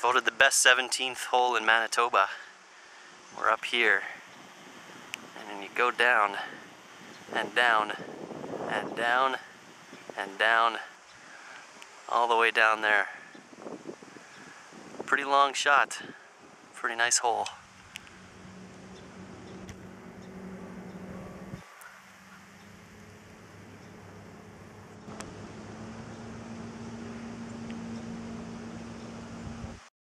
Voted the best 17th hole in Manitoba. We're up here. And then you go down and down and down and down all the way down there. Pretty long shot. Pretty nice hole.